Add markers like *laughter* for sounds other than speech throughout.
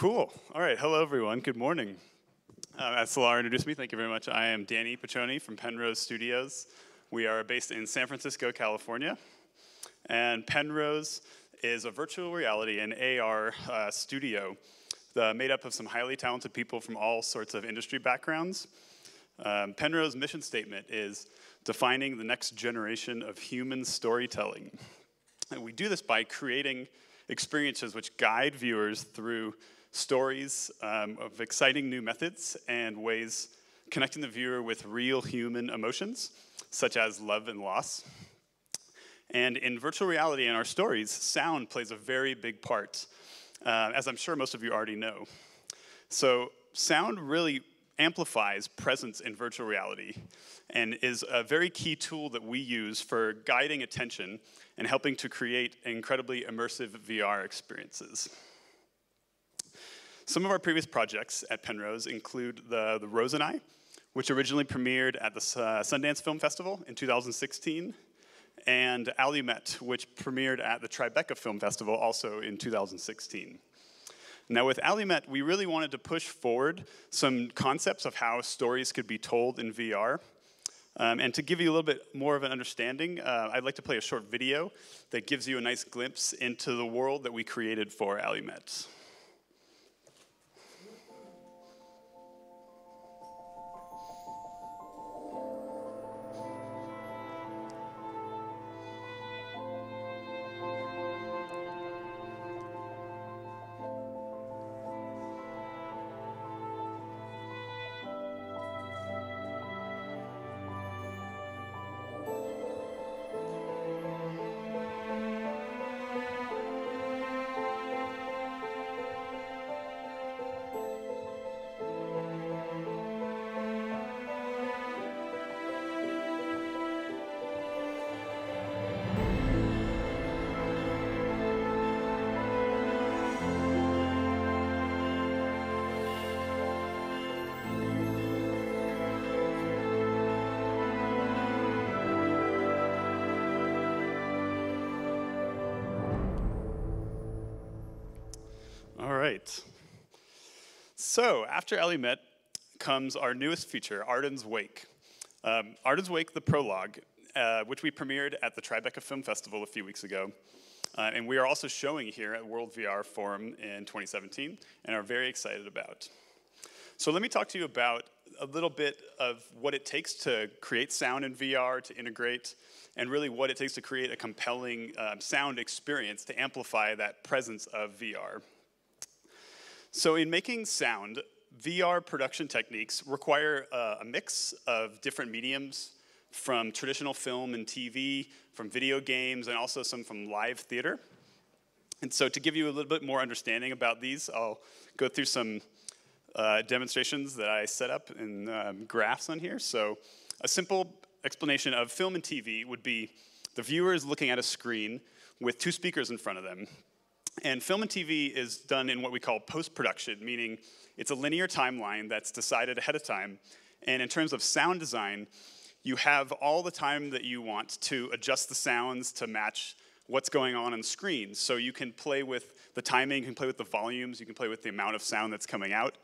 Cool. All right. Hello, everyone. Good morning. Uh, as Solar introduced me, thank you very much. I am Danny Piccione from Penrose Studios. We are based in San Francisco, California. And Penrose is a virtual reality and AR uh, studio uh, made up of some highly talented people from all sorts of industry backgrounds. Um, Penrose mission statement is defining the next generation of human storytelling. And we do this by creating experiences which guide viewers through stories um, of exciting new methods and ways connecting the viewer with real human emotions, such as love and loss. And in virtual reality and our stories, sound plays a very big part, uh, as I'm sure most of you already know. So, sound really amplifies presence in virtual reality and is a very key tool that we use for guiding attention and helping to create incredibly immersive VR experiences. Some of our previous projects at Penrose include the, the Rose and I, which originally premiered at the uh, Sundance Film Festival in 2016, and Allumette, which premiered at the Tribeca Film Festival also in 2016. Now, with Allumette, we really wanted to push forward some concepts of how stories could be told in VR. Um, and to give you a little bit more of an understanding, uh, I'd like to play a short video that gives you a nice glimpse into the world that we created for Allumette. Right. So after Allumette comes our newest feature, Arden's Wake. Um, Arden's Wake, the prologue, uh, which we premiered at the Tribeca Film Festival a few weeks ago. Uh, and we are also showing here at World VR Forum in 2017 and are very excited about. So let me talk to you about a little bit of what it takes to create sound in VR, to integrate, and really what it takes to create a compelling um, sound experience to amplify that presence of VR. So in making sound, VR production techniques require uh, a mix of different mediums from traditional film and TV, from video games, and also some from live theater. And so to give you a little bit more understanding about these, I'll go through some uh, demonstrations that I set up in um, graphs on here. So a simple explanation of film and TV would be the viewer is looking at a screen with two speakers in front of them. And film and TV is done in what we call post production, meaning it's a linear timeline that's decided ahead of time. And in terms of sound design, you have all the time that you want to adjust the sounds to match what's going on on screen. So you can play with the timing, you can play with the volumes, you can play with the amount of sound that's coming out.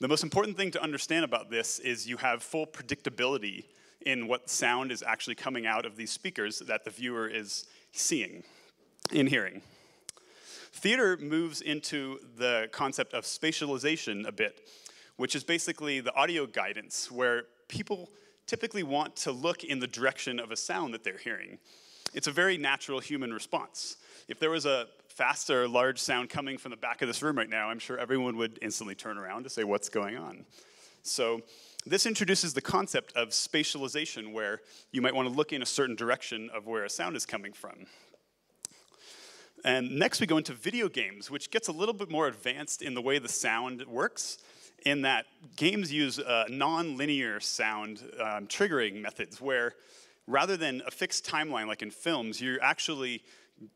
The most important thing to understand about this is you have full predictability in what sound is actually coming out of these speakers that the viewer is seeing and hearing. Theater moves into the concept of spatialization a bit, which is basically the audio guidance, where people typically want to look in the direction of a sound that they're hearing. It's a very natural human response. If there was a fast or large sound coming from the back of this room right now, I'm sure everyone would instantly turn around to say, What's going on? So, this introduces the concept of spatialization, where you might want to look in a certain direction of where a sound is coming from. And next we go into video games, which gets a little bit more advanced in the way the sound works, in that games use uh, non-linear sound um, triggering methods, where rather than a fixed timeline like in films, you're actually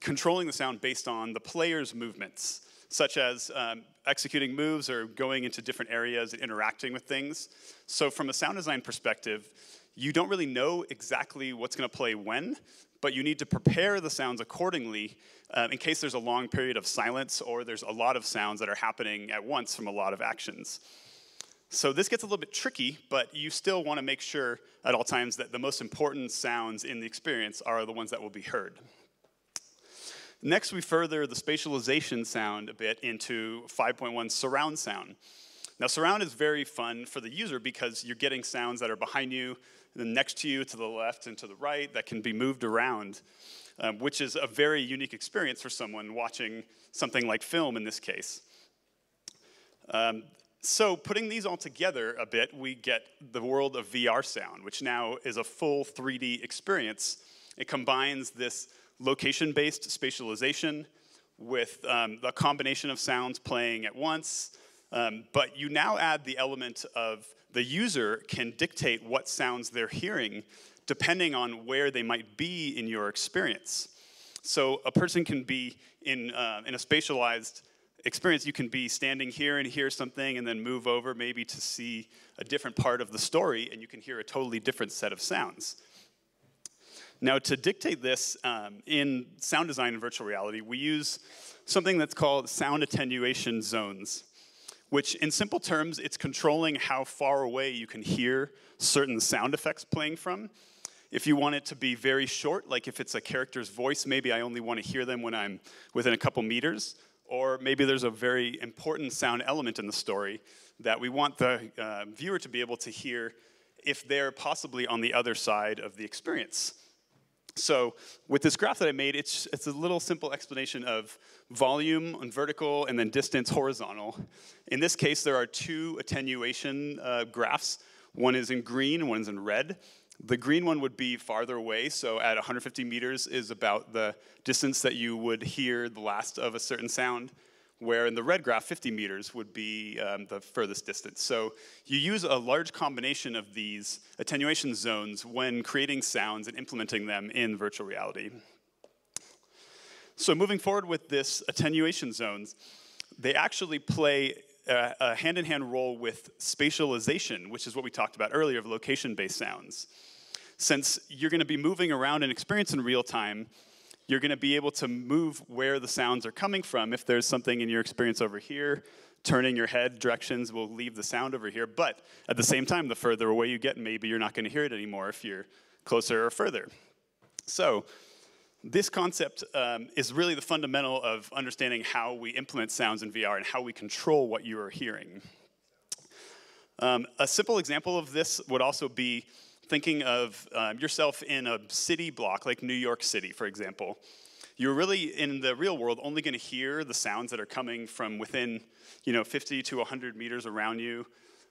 controlling the sound based on the player's movements. such as um, executing moves or going into different areas and interacting with things. So, from a sound design perspective, you don't really know exactly what's going to play when, but you need to prepare the sounds accordingly uh, in case there's a long period of silence or there's a lot of sounds that are happening at once from a lot of actions. So this gets a little bit tricky, but you still want to make sure at all times that the most important sounds in the experience are the ones that will be heard. Next, we further the spatialization sound a bit into 5.1 surround sound. Now, surround is very fun for the user because you're getting sounds that are behind you, next to you, to the left, and to the right that can be moved around, um, which is a very unique experience for someone watching something like film in this case. Um, so, putting these all together a bit, we get the world of VR sound, which now is a full 3D experience. It combines this location based spatialization with um, the combination of sounds playing at once, um, but you now add the element of the user can dictate what sounds they're hearing depending on where they might be in your experience. So, a person can be in, uh, in a spatialized experience, you can be standing here and hear something and then move over maybe to see a different part of the story and you can hear a totally different set of sounds. Now, to dictate this um, in sound design and virtual reality, we use something that's called sound attenuation zones, which in simple terms, it's controlling how far away you can hear certain sound effects playing from. If you want it to be very short, like if it's a character's voice, maybe I only want to hear them when I'm within a couple meters. Or maybe there's a very important sound element in the story that we want the uh, viewer to be able to hear if they're possibly on the other side of the experience. So with this graph that I made, it's, it's a little simple explanation of volume on vertical and then distance horizontal. In this case, there are two attenuation uh, graphs. One is in green, one is in red. The green one would be farther away, so at 150 meters is about the distance that you would hear the last of a certain sound, where in the red graph, 50 meters would be um, the furthest distance. So you use a large combination of these attenuation zones when creating sounds and implementing them in virtual reality. So moving forward with this attenuation zones, they actually play a hand-in-hand role with spatialization, which is what we talked about earlier of location-based sounds. Since you're going to be moving around an experience in real time, you're going to be able to move where the sounds are coming from. If there's something in your experience over here, turning your head directions will leave the sound over here. But at the same time, the further away you get, maybe you're not going to hear it anymore if you're closer or further. So this concept um, is really the fundamental of understanding how we implement sounds in VR and how we control what you are hearing. Um, a simple example of this would also be thinking of um, yourself in a city block like New York City, for example. You're really, in the real world, only going to hear the sounds that are coming from within, you know, 50 to 100 meters around you.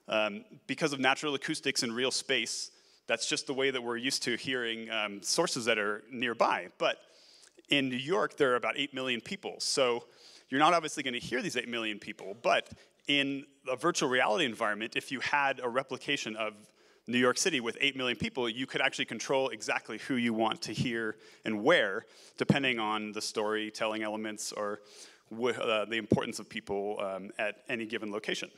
Um, because of natural acoustics in real space, that's just the way that we're used to hearing um, sources that are nearby. But in New York, there are about 8 million people. So you're not obviously going to hear these 8 million people. But in a virtual reality environment, if you had a replication of New York City with 8 million people, you could actually control exactly who you want to hear and where, depending on the storytelling elements or uh, the importance of people um, at any given location.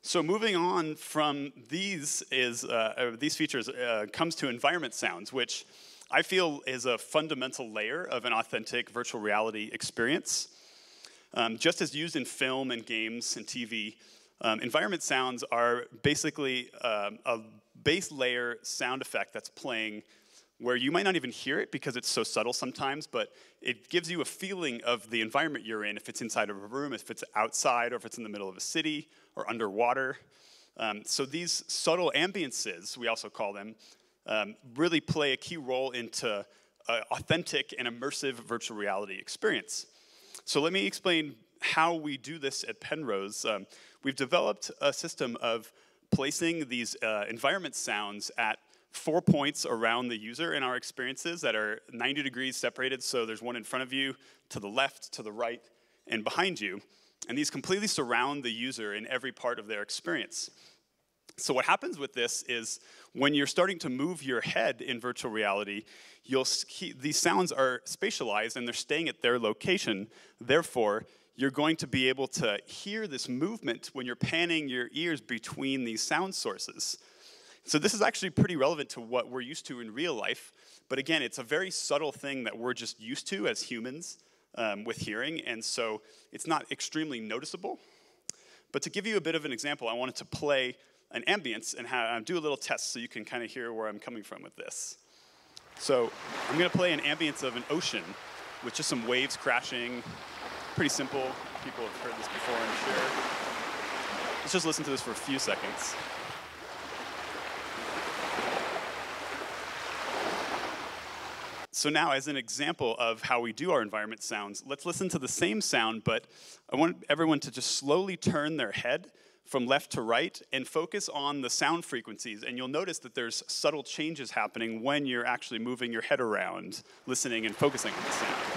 So moving on from these is uh, uh, these features uh, comes to environment sounds, which I feel is a fundamental layer of an authentic virtual reality experience. Um, just as used in film and games and TV, um, environment sounds are basically um, a base layer sound effect that's playing where you might not even hear it because it's so subtle sometimes, but it gives you a feeling of the environment you're in, if it's inside of a room, if it's outside, or if it's in the middle of a city or underwater. Um, so these subtle ambiances, we also call them, um, really play a key role into authentic and immersive virtual reality experience. So let me explain how we do this at Penrose. Um, we've developed a system of placing these uh, environment sounds at four points around the user in our experiences that are 90 degrees separated. So there's one in front of you, to the left, to the right, and behind you. And these completely surround the user in every part of their experience. So what happens with this is when you're starting to move your head in virtual reality, you'll these sounds are spatialized and they're staying at their location. Therefore, you're going to be able to hear this movement when you're panning your ears between these sound sources. So this is actually pretty relevant to what we're used to in real life. But again, it's a very subtle thing that we're just used to as humans um, with hearing, and so it's not extremely noticeable. But to give you a bit of an example, I wanted to play an ambience and have, um, do a little test so you can kind of hear where I'm coming from with this. So I'm going to play an ambience of an ocean with just some waves crashing. Pretty simple. People have heard this before, I'm sure. Let's just listen to this for a few seconds. So now, as an example of how we do our environment sounds, let's listen to the same sound, but I want everyone to just slowly turn their head from left to right and focus on the sound frequencies. And you'll notice that there's subtle changes happening when you're actually moving your head around, listening and focusing on the sound.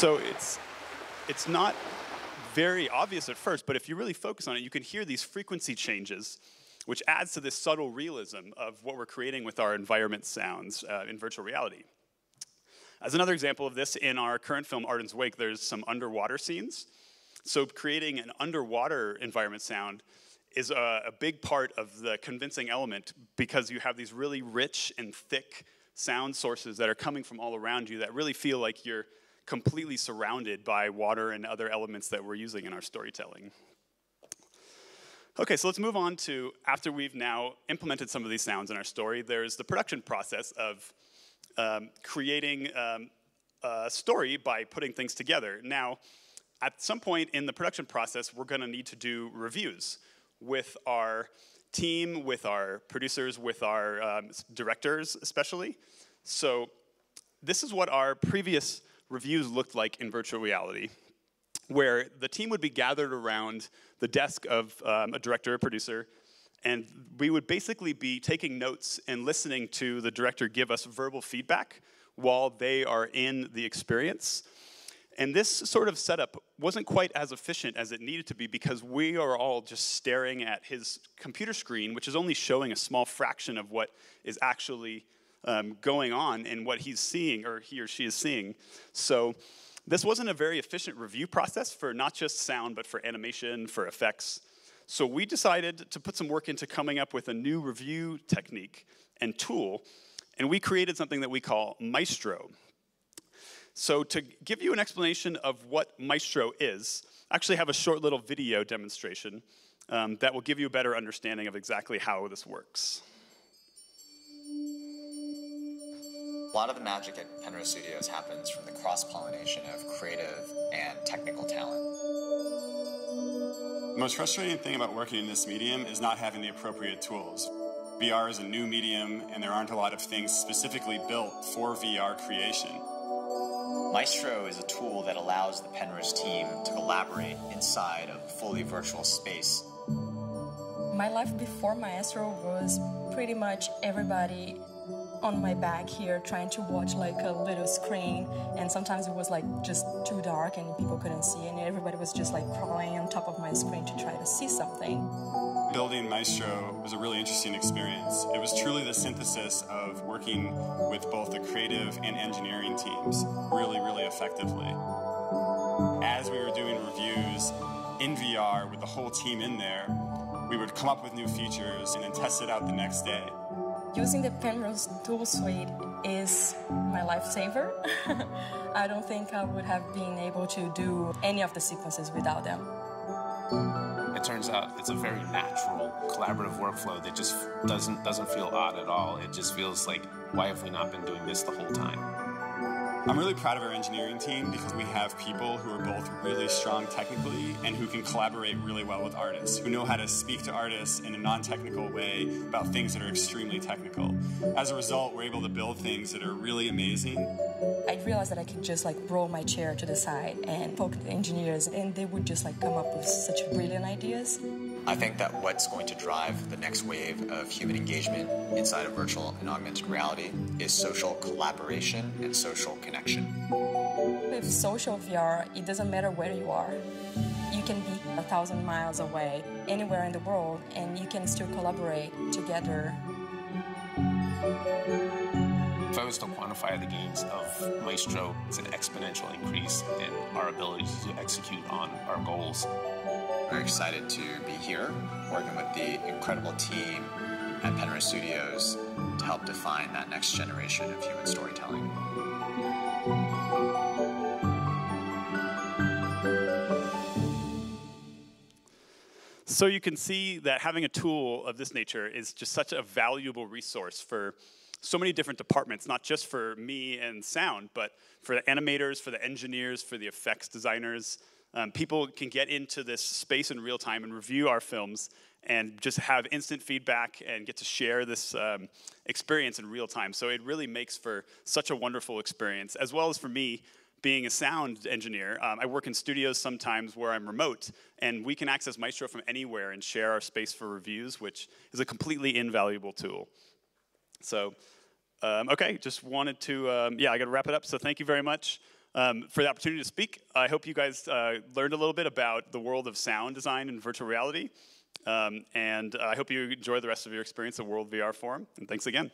So it's it's not very obvious at first, but if you really focus on it, you can hear these frequency changes, which adds to this subtle realism of what we're creating with our environment sounds uh, in virtual reality. As another example of this, in our current film, Arden's Wake, there's some underwater scenes. So creating an underwater environment sound is a, a big part of the convincing element because you have these really rich and thick sound sources that are coming from all around you that really feel like you're completely surrounded by water and other elements that we're using in our storytelling. Okay, so let's move on to after we've now implemented some of these sounds in our story, there's the production process of um, creating um, a story by putting things together. Now, at some point in the production process, we're going to need to do reviews with our team, with our producers, with our um, directors, especially. So, this is what our previous reviews looked like in virtual reality, where the team would be gathered around the desk of um, a director or producer, and we would basically be taking notes and listening to the director give us verbal feedback while they are in the experience. And this sort of setup wasn't quite as efficient as it needed to be because we are all just staring at his computer screen, which is only showing a small fraction of what is actually um, going on and what he's seeing or he or she is seeing. So this wasn't a very efficient review process for not just sound, but for animation, for effects. So we decided to put some work into coming up with a new review technique and tool, and we created something that we call Maestro. So to give you an explanation of what Maestro is, I actually have a short little video demonstration um, that will give you a better understanding of exactly how this works. A lot of the magic at Penrose Studios happens from the cross pollination of creative and technical talent. The most frustrating thing about working in this medium is not having the appropriate tools. VR is a new medium, and there aren't a lot of things specifically built for VR creation. Maestro is a tool that allows the Penrose team to collaborate inside a fully virtual space. My life before Maestro was pretty much everybody on my back here trying to watch like a little screen and sometimes it was like just too dark and people couldn't see and everybody was just like crawling on top of my screen to try to see something. Building Maestro was a really interesting experience. It was truly the synthesis of working with both the creative and engineering teams really, really effectively. As we were doing reviews in VR with the whole team in there, we would come up with new features and then test it out the next day. Using the Penrose tool suite is my lifesaver. *laughs* I don't think I would have been able to do any of the sequences without them. It turns out it's a very natural collaborative workflow that just doesn't doesn't feel odd at all. It just feels like why have we not been doing this the whole time? I'm really proud of our engineering team because we have people who are both really strong technically and who can collaborate really well with artists, who know how to speak to artists in a non technical way about things that are extremely technical. As a result, we're able to build things that are really amazing. I realized that I could just like roll my chair to the side and poke the engineers, and they would just like come up with such brilliant ideas. I think that what's going to drive the next wave of human engagement inside of virtual and augmented reality is social collaboration and social connection. With social VR, it doesn't matter where you are. you can be a thousand miles away, anywhere in the world, and you can still collaborate together. If I was to quantify the gains of Maestro, it's an exponential increase in our ability to execute on our goals. Very excited to be here, working with the incredible team at Penrose Studios to help define that next generation of human storytelling. So you can see that having a tool of this nature is just such a valuable resource for so many different departments, not just for me and sound, but for the animators, for the engineers, for the effects designers. Um, people can get into this space in real time and review our films and just have instant feedback and get to share this um, experience in real time. So it really makes for such a wonderful experience, as well as for me being a sound engineer, um, I work in studios sometimes where I'm remote, and we can access Maestro from anywhere and share our space for reviews, which is a completely invaluable tool. So, um, okay, just wanted to, um, yeah, I got to wrap it up. So, thank you very much um, for the opportunity to speak. I hope you guys uh, learned a little bit about the world of sound design and virtual reality. Um, and I hope you enjoy the rest of your experience at World VR Forum. And thanks again.